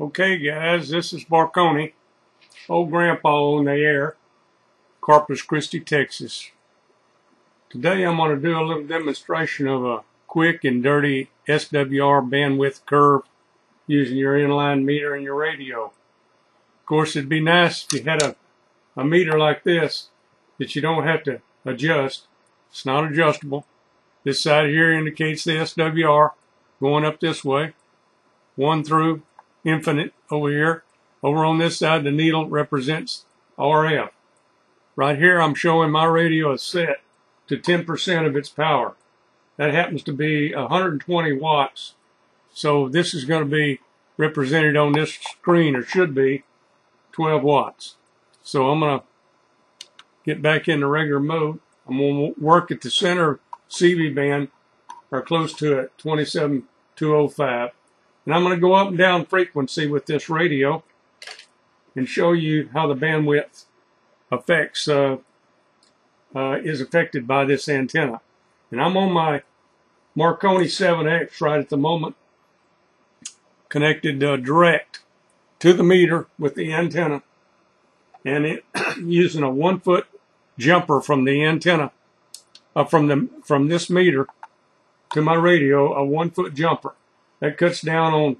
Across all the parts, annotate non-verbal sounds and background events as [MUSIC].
Okay, guys, this is Marconi, old grandpa on the air, Corpus Christi, Texas. Today I'm going to do a little demonstration of a quick and dirty SWR bandwidth curve using your inline meter and your radio. Of course, it'd be nice if you had a, a meter like this that you don't have to adjust. It's not adjustable. This side here indicates the SWR going up this way. One through infinite over here. Over on this side, the needle represents RF. Right here, I'm showing my radio is set to 10% of its power. That happens to be 120 watts. So this is going to be represented on this screen, or should be, 12 watts. So I'm going to get back into regular mode. I'm going to work at the center CB band, or close to it, 27205. And I'm going to go up and down frequency with this radio and show you how the bandwidth affects uh, uh, is affected by this antenna. And I'm on my Marconi 7X right at the moment, connected uh, direct to the meter with the antenna, and it [CLEARS THROAT] using a one foot jumper from the antenna, uh, from the from this meter to my radio, a one foot jumper. That cuts down on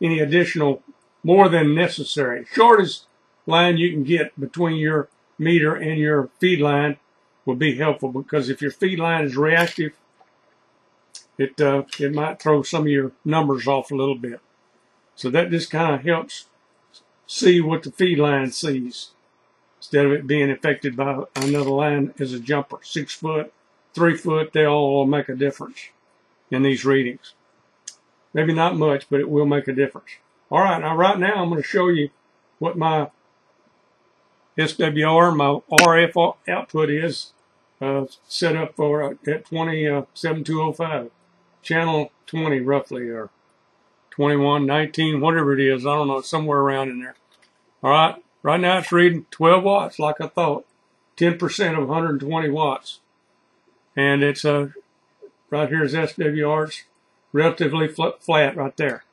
any additional more than necessary. Shortest line you can get between your meter and your feed line will be helpful because if your feed line is reactive, it uh, it might throw some of your numbers off a little bit. So that just kind of helps see what the feed line sees instead of it being affected by another line as a jumper. Six foot, three foot, they all make a difference in these readings. Maybe not much, but it will make a difference. All right, now right now I'm going to show you what my SWR, my RF output is uh, set up for uh, at 27205, uh, channel 20 roughly, or 21, 19, whatever it is. I don't know, somewhere around in there. All right, right now it's reading 12 watts, like I thought, 10% of 120 watts. And it's uh, right here is SWR's relatively flat right there.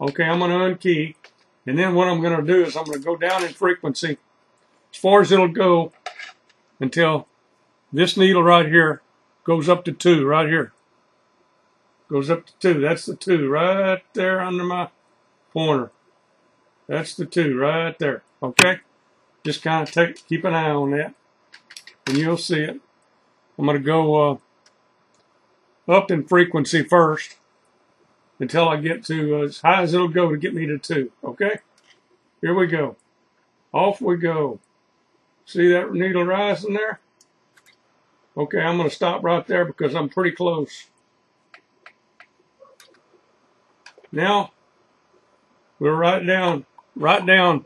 Okay, I'm going to unkey. And then what I'm going to do is I'm going to go down in frequency as far as it'll go until this needle right here goes up to 2 right here. Goes up to 2. That's the 2 right there under my pointer. That's the 2 right there. Okay? Just kind of take keep an eye on that. And you'll see it. I'm going to go uh, up in frequency first until I get to as high as it'll go to get me to 2. Okay? Here we go. Off we go. See that needle rising there? Okay, I'm going to stop right there because I'm pretty close. Now, we're right down, right down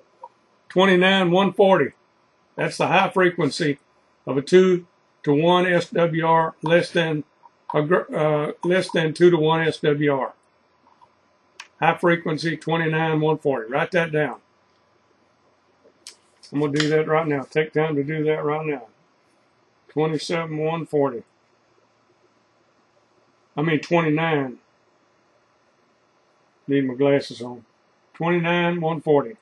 29 140. That's the high frequency of a 2 to 1 SWR less than uh, less than 2 to 1 SWR. High frequency 29 140. Write that down. I'm going to do that right now. Take time to do that right now. 27 140. I mean 29. Need my glasses on. 29 140.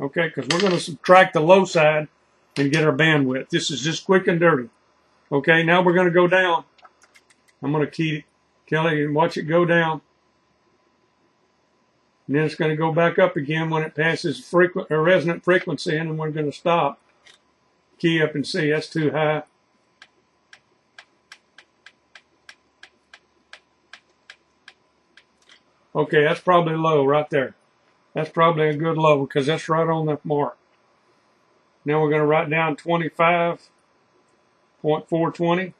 Okay, because we're going to subtract the low side and get our bandwidth. This is just quick and dirty. Okay, now we're going to go down. I'm going to key Kelly, and watch it go down. And then it's going to go back up again when it passes frequent or uh, resonant frequency, and then we're going to stop. Key up and see. That's too high. Okay, that's probably low right there. That's probably a good low because that's right on the mark. Now we're going to write down 25.420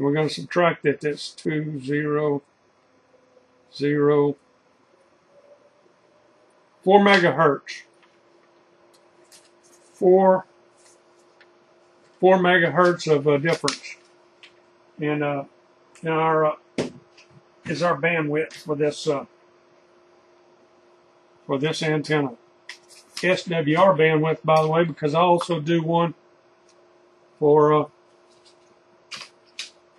we're going to subtract that. That's 2, 0, 0, 4 megahertz. 4, 4 megahertz of uh, difference in, uh, in our, uh, is our bandwidth for this, uh, for this antenna. SWR bandwidth, by the way, because I also do one for uh,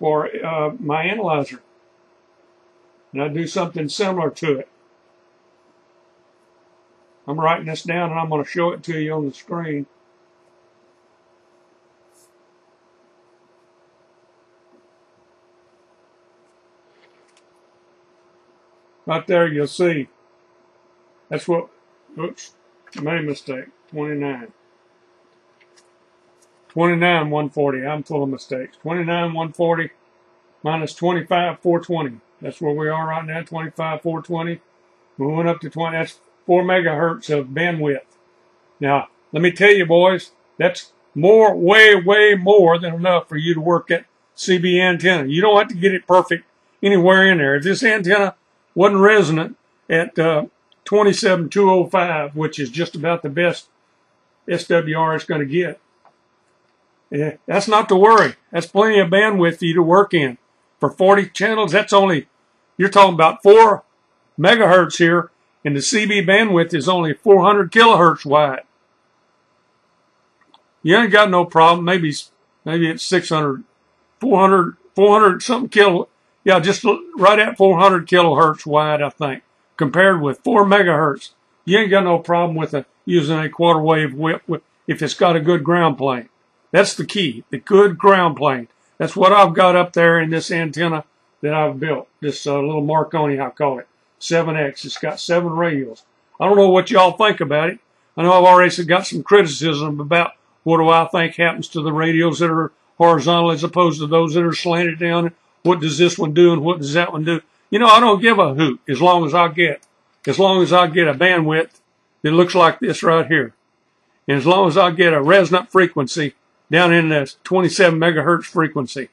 for uh, my analyzer. and I do something similar to it. I'm writing this down and I'm going to show it to you on the screen. Right there, you'll see. That's what, oops, made a mistake. 29. 29, 140. I'm full of mistakes. 29, 140 minus 25, 420. That's where we are right now, 25, 420. We went up to 20. That's 4 megahertz of bandwidth. Now, let me tell you, boys, that's more, way, way more than enough for you to work at CB antenna. You don't have to get it perfect anywhere in there. If this antenna wasn't resonant at uh, 27205, which is just about the best SWR it's going to get. That's not to worry. That's plenty of bandwidth for you to work in. For 40 channels, that's only, you're talking about 4 megahertz here, and the CB bandwidth is only 400 kilohertz wide. You ain't got no problem. Maybe, maybe it's 600, 400, 400 something kilo, yeah, just right at 400 kilohertz wide, I think, compared with 4 megahertz. You ain't got no problem with a, using a quarter wave whip if it's got a good ground plane. That's the key, the good ground plane. That's what I've got up there in this antenna that I've built, this uh, little Marconi, I call it, 7X. It's got seven radios. I don't know what y'all think about it. I know I've already got some criticism about what do I think happens to the radios that are horizontal as opposed to those that are slanted down what does this one do and what does that one do? You know, I don't give a hoot as long as I get, as long as I get a bandwidth that looks like this right here. And as long as I get a resonant frequency down in the 27 megahertz frequency.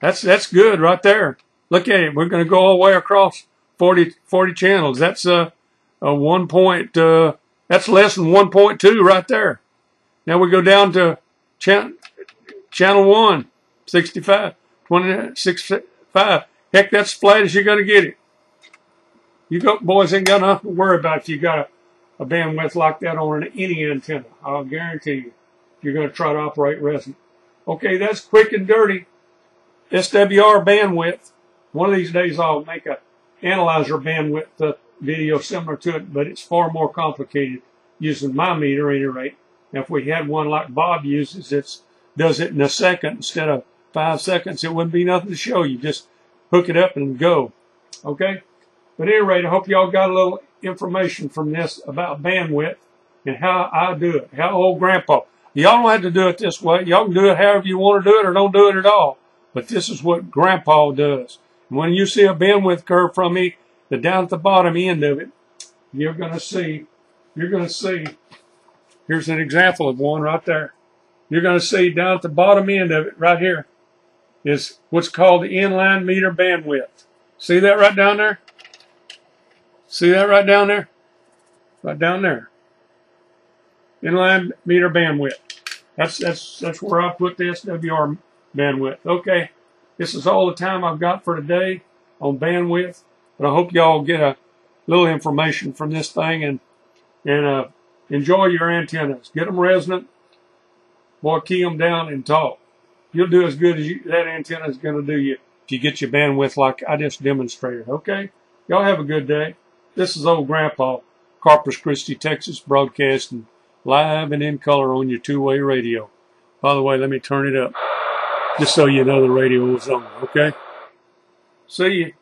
That's, that's good right there. Look at it. We're going to go all the way across 40, 40 channels. That's a, a one point, uh, that's less than 1.2 right there. Now we go down to channel, channel 1, 65, 65. Heck, that's flat as you're going to get it. You go, boys ain't got nothing to worry about if you got a, a bandwidth like that on any antenna. I'll guarantee you. You're going to try to operate resonant. Okay, that's quick and dirty. SWR bandwidth. One of these days I'll make a analyzer bandwidth uh, video similar to it, but it's far more complicated using my meter at any rate. If we had one like Bob uses, it does it in a second instead of five seconds. It wouldn't be nothing to show you. Just hook it up and go. Okay? But at any rate, I hope y'all got a little information from this about bandwidth and how I do it. How old grandpa. Y'all don't have to do it this way. Y'all can do it however you want to do it or don't do it at all. But this is what grandpa does. when you see a bandwidth curve from me, the down at the bottom end of it, you're going to see, you're going to see Here's an example of one right there. You're going to see down at the bottom end of it right here is what's called the inline meter bandwidth. See that right down there? See that right down there? Right down there. Inline meter bandwidth. That's that's that's where I put the SWR bandwidth. Okay. This is all the time I've got for today on bandwidth. But I hope y'all get a little information from this thing and and uh Enjoy your antennas. Get them resonant. Boy, key them down and talk. You'll do as good as you, that antenna is going to do you if you get your bandwidth like I just demonstrated. Okay? Y'all have a good day. This is old Grandpa, Corpus Christi, Texas, broadcasting live and in color on your two-way radio. By the way, let me turn it up just so you know the radio was on. Okay? See you.